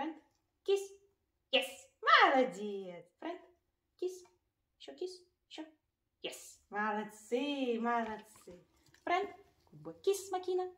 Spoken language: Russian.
Френд, кис. Yes. Молодец. Френд, кис. Еще кис. Еще. Yes. Молодцы, молодцы. Френд, кис, Макина.